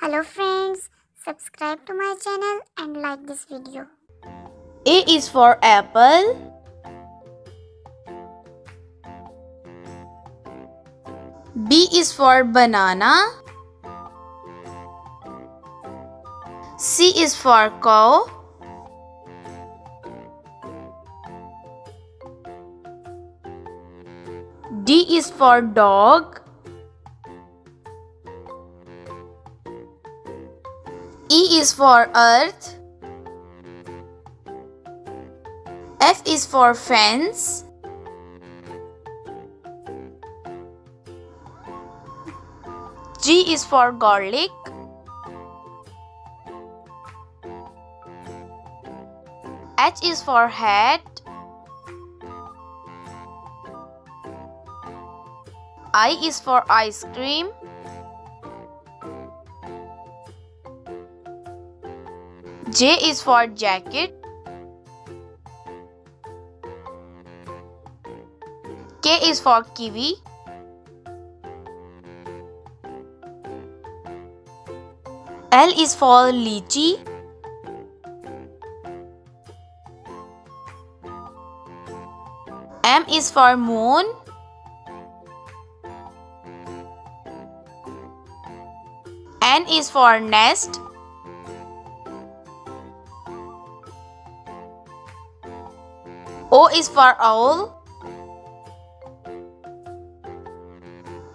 Hello friends, subscribe to my channel and like this video. A is for apple. B is for banana. C is for cow. D is for dog. E is for earth. F is for fence. G is for garlic. H is for hat. I is for ice cream. J is for jacket. K is for kiwi. L is for lychee. M is for moon. N is for nest. O is for owl.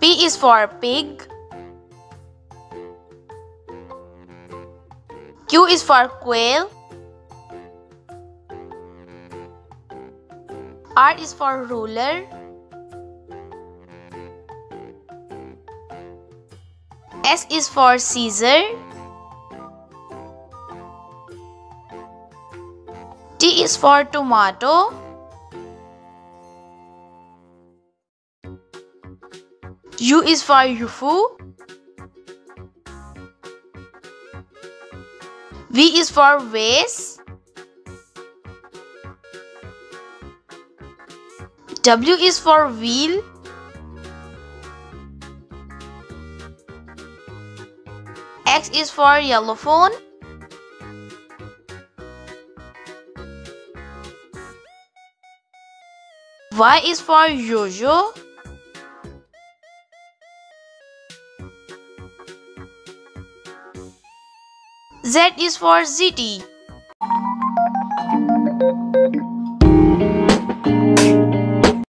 P is for pig. Q is for quail. R is for ruler. S is for Caesar. T is for tomato. U is for UFO. V is for vase. W is for wheel. X is for xylophone. Y is for yo-yo. Z is for ZT.